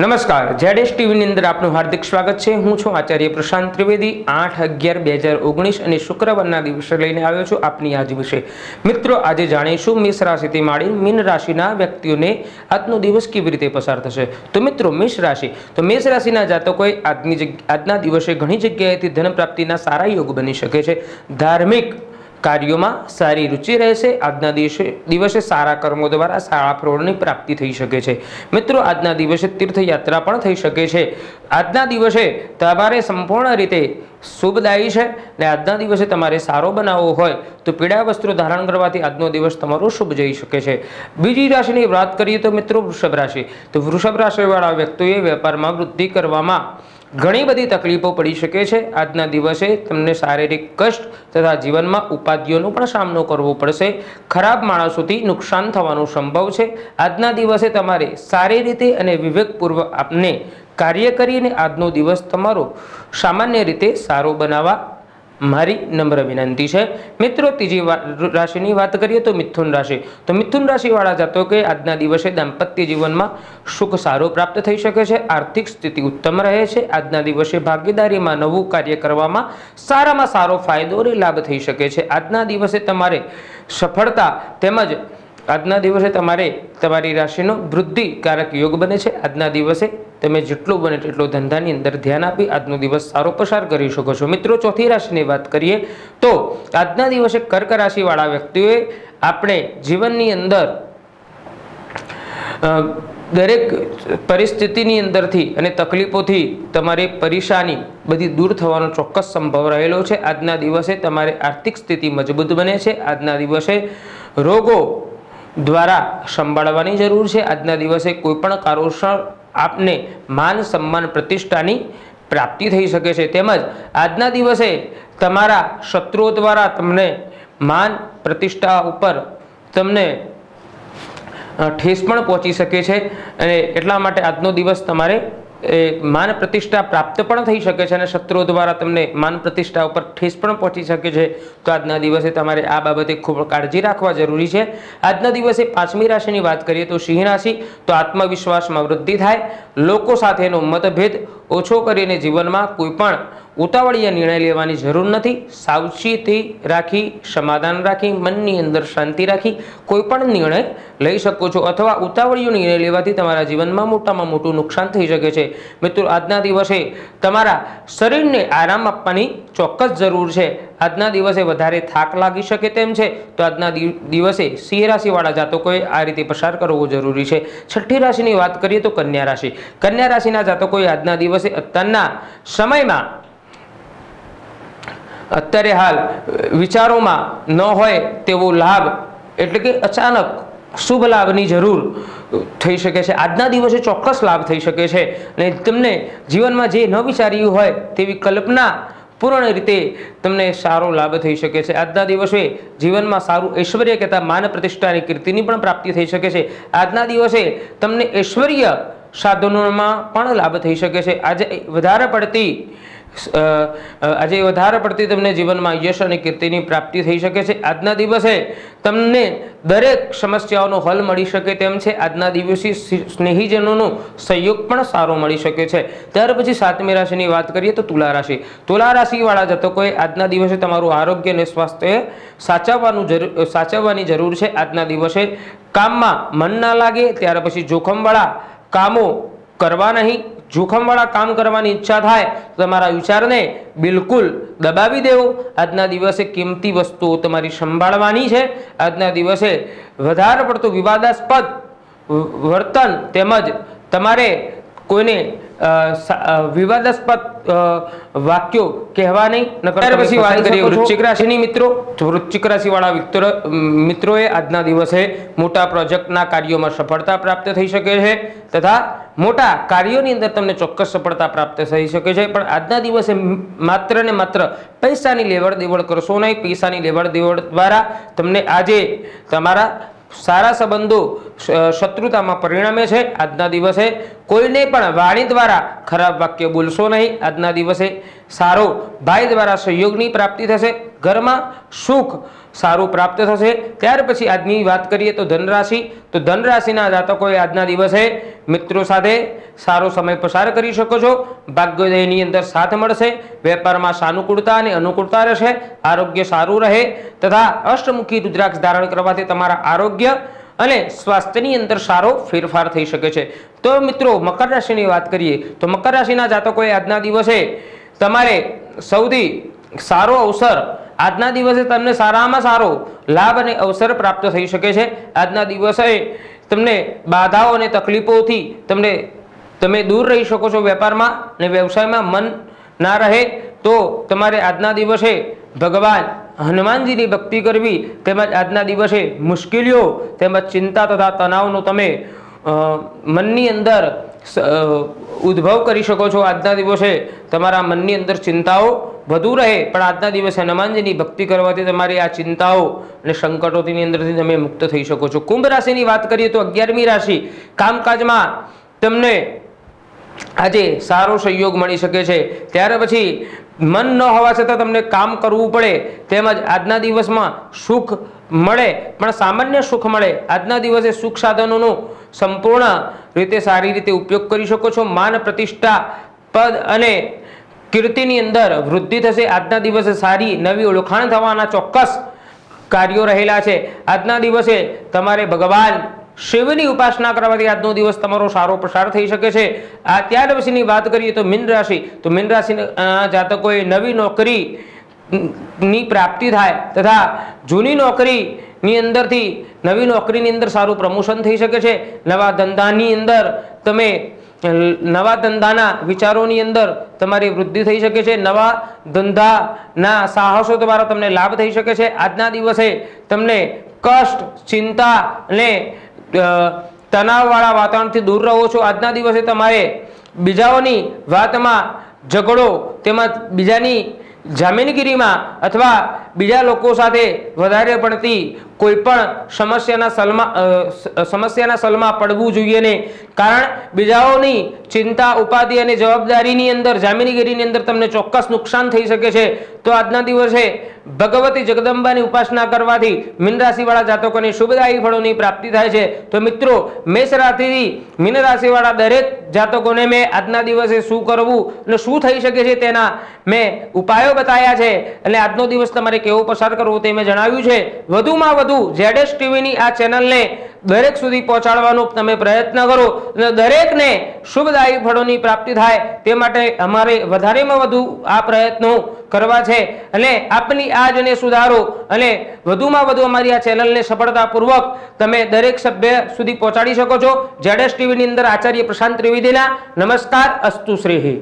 નમસ્કાર. જેડેશ ટીવીની અંદર આપનું હાર્દિક સ્વાગત છે. હું છું આચાર્ય પ્રશાંત ત્રિવેદી. આઠ અગિયાર બે હજાર ઓગણીસ અને શુક્રવારના દિવસે લઈને આવ્યો છું આપની આજ વિશે. મિત્રો, આજે જાણીશું મેષ રાશિથી માંડી મીન રાશિના વ્યક્તિઓને આજનો દિવસ કેવી રીતે પસાર થશે. તો મિત્રો, મેષ રાશિ. તો મેષ રાશિના જાતકોએ આજની આજના દિવસે ઘણી જગ્યાએથી ધન પ્રાપ્તિના સારા યોગ બની શકે છે. ધાર્મિક કાર્યોમાં સારી રુચિ રહેશે. આજના દિવસે દિવસે સારા કર્મો દ્વારા સારા ફળોની પ્રાપ્તિ થઈ શકે છે. મિત્રો, આજના દિવસે તીર્થયાત્રા પણ થઈ શકે છે. આજના દિવસે તમારે સંપૂર્ણ રીતે શુભદાયી છે ને આજના દિવસે તમારે સારો બનાવવો હોય તો પીળા વસ્ત્રો ધારણ કરવાથી આજનો દિવસ તમારો શુભ જઈ શકે છે. બીજી રાશિની વાત કરીએ તો મિત્રો વૃષભ રાશિ. તો વૃષભ રાશિવાળા વ્યક્તિઓએ વેપારમાં વૃદ્ધિ કરવામાં ઘણી બધી તકલીફો પડી શકે છે. આજના દિવસે તમને શારીરિક કષ્ટ તથા જીવનમાં ઉપાધિઓનો પણ સામનો કરવો પડશે. ખરાબ માણસોથી નુકસાન થવાનો સંભવ છે. આજના દિવસે તમારે સારી રીતે અને વિવેકપૂર્વક આપને કાર્ય કરીને આજનો દિવસ તમારો સામાન્ય રીતે સારો બનાવવા મારી નમ્ર વિનંતી છે. મિત્રો, ત્રીજી રાશિની વાત કરીએ તો મિથુન રાશિ. તો મિથુન રાશિવાળા જાતકોએ આજના દિવસે દાંપત્ય જીવનમાં સુખ સારું પ્રાપ્ત થઈ શકે છે, આર્થિક સ્થિતિ ઉત્તમ રહે છે, આજના દિવસે ભાગીદારીમાં નવું કાર્ય કરવામાં સારામાં સારો ફાયદો અને લાભ થઈ શકે છે. આજના દિવસે તમારે સફળતા તેમજ આજના દિવસે તમારે તમારી રાશિનો વૃદ્ધિકારક યોગ બને છે. આજના દિવસે તમે જેટલું બને તેટલો ધંધાની અંદર ધ્યાન આપી આજનો દિવસ સારો પસાર કરી શકો છો. મિત્રો, ચોથી રાશિની વાત કરીએ તો આજના દિવસે કર્ક રાશિવાળા વ્યક્તિઓએ આપણે જીવનની અંદર દરેક પરિસ્થિતિની અંદરથી અને તકલીફોથી તમારી પરેશાની બધી દૂર થવાનો ચોક્કસ સંભવ રહેલો છે. આજના દિવસે તમારે આર્થિક સ્થિતિ મજબૂત બને છે. આજના દિવસે રોગો દ્વારા સંભાળવાની જરૂર છે. આજના દિવસે કોઈપણ કારોસર આપને માન સન્માન પ્રતિષ્ઠાની પ્રાપ્તિ થઈ શકે છે. તેમજ આજના દિવસે તમારા શત્રુઓ દ્વારા તમને માન પ્રતિષ્ઠા ઉપર તમને ઠેસ પણ પહોંચી શકે છે. અને એટલા માટે આજનો દિવસ તમારે માન પ્રતિષ્ઠા પ્રાપ્ત પણ થઈ શકે છે અને શત્રુઓ દ્વારા તમને માન પ્રતિષ્ઠા ઉપર ઠેસ પણ પહોંચી શકે છે. તો આજના દિવસે તમારે આ બાબતે ખૂબ કાળજી રાખવા જરૂરી છે. આજના દિવસે પાંચમી રાશિની વાત કરીએ તો સિંહ રાશિ. તો આત્મવિશ્વાસમાં વૃદ્ધિ થાય. લોકો સાથેનો મતભેદ ઓછો કરીને જીવનમાં કોઈ પણ ઉતાવળીય નિર્ણય લેવાની જરૂર નથી. સાવચેતી રાખી, સમાધાન રાખી, મનની અંદર શાંતિ રાખી કોઈ પણ નિર્ણય લઈ શકો છો અથવા ઉતાવળીયો નિર્ણય લેવાથી તમારા જીવનમાં મોટામાં મોટું નુકસાન થઈ શકે છે. મિત્રો, આજના દિવસે તમારા શરીરને આરામ આપવાની ચોક્કસ જરૂર છે. આજના દિવસે વધારે થાક લાગી શકે તેમ છે, તો આજના દિવ- દિવસે સિંહ રાશિવાળા જાતકોએ આ રીતે પસાર કરવો જરૂરી છે. છઠ્ઠી રાશિની વાત કરીએ તો કન્યા રાશિ. કન્યા રાશિના જાતકોએ આજના દિવસે અત્યારના સમયમાં અત્યારે હાલ વિચારોમાં ન હોય તેવો લાભ, એટલે કે અચાનક શુભ લાભની જરૂર થઈ શકે છે. આજના દિવસે ચોક્કસ લાભ થઈ શકે છે. અને તમને જીવનમાં જે ન વિચાર્યું હોય તેવી કલ્પના પૂર્ણ રીતે તમને સારો લાભ થઈ શકે છે. આજના દિવસે જીવનમાં સારું ઐશ્વર્ય કહેતા માન પ્રતિષ્ઠાની કીર્તિની પણ પ્રાપ્તિ થઈ શકે છે. આજના દિવસે તમને ઐશ્વર્ય સાધનોમાં પણ લાભ થઈ શકે છે. આજે વધારે પડતી આજે વધારે પડતી તમને જીવનમાં યશ અને કીર્તિની પ્રાપ્તિ થઈ શકે છે. આજના દિવસે તમને દરેક સમસ્યાઓનો હલ મળી શકે તેમ છે. આજના દિવસે સ્નેહીજનોનો સહયોગ પણ સારો મળી શકે છે. ત્યાર પછી સાતમી રાશિની વાત કરીએ તો તુલા રાશિ. તુલા રાશિવાળા જતકોએ આજના દિવસે તમારું આરોગ્ય અને સ્વાસ્થ્ય સાચવવાનું સાચવવાની જરૂર છે. આજના દિવસે કામમાં મન ના લાગે, ત્યાર પછી જોખમવાળા કામો કરવા નહીં જોખમવાળા કામ કરવાની ઈચ્છા થાય, તો તમારા વિચારને બિલકુલ દબાવી દેવો. આજના દિવસે કિંમતી વસ્તુઓ તમારી સંભાળવાની છે. આજના દિવસે વધારે પડતું વિવાદાસ્પદ વર્તન તેમજ તમારે કોઈને વિવાદાસ્પદ વાક્યો કહેવા નહીં નકર પછી વાત કરીએ. વૃશ્ચિક રાશિની મિત્રો વૃશ્ચિક રાશિવાળા મિત્ર મિત્રોએ આજના દિવસે મોટા પ્રોજેક્ટના કાર્યોમાં સફળતા પ્રાપ્ત થઈ શકે છે તથા મોટા કાર્યોની અંદર તમને ચોક્કસ સફળતા પ્રાપ્ત થઈ શકે છે. પણ આજના દિવસે માત્ર ને માત્ર પૈસાની લેવડ દેવડ કરશો નહીં. પૈસાની લેવડ દેવડ દ્વારા તમને આજે તમારા સારા સંબંધો શત્રુતામાં પરિણમે છે. આજના દિવસે કોઈને પણ વાણી દ્વારા ખરાબ વાક્ય બોલશો નહીં. આજના દિવસે સારો ભાઈ દ્વારા સહયોગની પ્રાપ્તિ થશે. ઘરમાં સુખ સારું પ્રાપ્ત થશે. ત્યાર પછી આજની વાત કરીએ તો ધનરાશિ. તો ધનરાશિના જાતકોએ આજના દિવસે મિત્રો સાથે સારો સમય પસાર કરી શકો છો. ભાગ્યોદયની અંદર સાથ મળશે. વેપારમાં સાનુકૂળતા અને અનુકૂળતા રહેશે. આરોગ્ય સારું રહે તથા અષ્ટમુખી રુદ્રાક્ષ ધારણ કરવાથી તમારા આરોગ્ય અને સ્વાસ્થ્યની અંદર સારો ફેરફાર થઈ શકે છે. તો મિત્રો, મકર રાશિની વાત કરીએ તો મકર રાશિના જાતકોએ આજના દિવસે તમારે સૌથી સારો અવસર આજના દિવસે તમને સારામાં સારો લાભ અને અવસર પ્રાપ્ત થઈ શકે છે. આજના દિવસે તમને બાધાઓ અને તકલીફોથી તમને, તમે દૂર રહી શકો છો વેપારમાં અને વ્યવસાયમાં મન ના રહે તો તમારે આજના દિવસે ભગવાન હનુમાનજીની ભક્તિ કરવી તેમજ આજના દિવસે મુશ્કેલીઓ તેમજ ચિંતા તથા તણાવનો તમે મનની અંદર ઉદ્ભવ કરી શકો છો. આજના દિવસે તમારા મનની અંદર ચિંતાઓ વધુ રહે, પણ આજના દિવસે હનુમાનજીની ભક્તિ કરવાથી તમારી આ ચિંતાઓ અને સંકટોની અંદરથી તમે મુક્ત થઈ શકો છો. કુંભ રાશિની વાત કરીએ તો અગિયારમી રાશિ કામકાજમાં તમને આજે સારો સહયોગ મળી શકે છે. ત્યાર પછી મન ન હોવા છતાં તમને કામ કરવું પડે, તેમજ આજના દિવસમાં સુખ મળે, પણ સામાન્ય સુખ મળે. આજના દિવસે સુખ સાધનોનો સંપૂર્ણ રીતે સારી રીતે ઉપયોગ કરી શકો છો. માન પ્રતિષ્ઠા, પદ અને કીર્તિની અંદર વૃદ્ધિ થશે. આજના દિવસે સારી નવી ઓળખાણ થવાના ચોક્કસ કાર્યો રહેલા છે. આજના દિવસે તમારે ભગવાન શિવની ઉપાસના કરવાથી આજનો દિવસ તમારો સારો પસાર થઈ શકે છે. આ ત્યાર પછીની વાત કરીએ તો મીન રાશિ. તો મીન રાશિ જાતકોએ નવી નોકરી ની પ્રાપ્તિ થાય તથા જૂની નોકરીની અંદરથી નવી નોકરીની અંદર સારું પ્રમોશન થઈ શકે છે. નવા ધંધાની અંદર તમે નવા ધંધાના વિચારોની અંદર તમારી વૃદ્ધિ થઈ શકે છે, નવા ધંધાના સાહસો દ્વારા તમને લાભ થઈ શકે છે. આજના દિવસે તમને કષ્ટ, ચિંતા અને તણાવવાળા વાતાવરણથી દૂર રહો છો. આજના દિવસે તમારે બીજાઓની વાતમાં ઝઘડો તેમજ બીજાની જામીનગીરીમાં અથવા બીજા લોકો સાથે વધારે પડતી કોઈ પણ સમસ્યાના સલમાં સમસ્યાના સલમાં પડવું જોઈએ નહીં કારણ બીજાઓની ચિંતા, ઉપાધિ અને જવાબદારીની અંદર, જામીનગીરીની અંદર તમને ચોક્કસ નુકસાન થઈ શકે છે. તો આજના દિવસે ભગવતી જગદંબાની ઉપાસના કરવાથી મીન રાશિવાળા જાતકોને શુભદાયી ફળોની પ્રાપ્તિ થાય છે. તો મિત્રો, મેષ રાશિથી મીન દરેક જાતકોને મેં આજના દિવસે શું કરવું અને શું થઈ શકે છે તેના મેં ઉપાયો બતાવ્યા છે. અને આજનો દિવસ તમારે કેવો પસાર કરવો તે મેં જણાવ્યું છે. વધુમાં વધુ જેડેશ ટીવીની આ ચેનલને દરેક સુધી પહોંચાડવાનો તમે પ્રયત્ન કરો. અને દરેકને શુભદાયી ફળોની પ્રાપ્તિ થાય તે માટે અમારે વધારેમાં વધુ આ પ્રયત્નો કરવા છે. અને આપની આજને સુધારો અને વધુમાં વધુ અમારી આ ચેનલને સફળતાપૂર્વક તમે દરેક સભ્ય સુધી પહોંચાડી શકો છો. જેડેશ ટીવીની અંદર આચાર્ય પ્રશાંત ત્રિવેદીના નમસ્કાર. અસ્તુ શ્રીહી